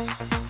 you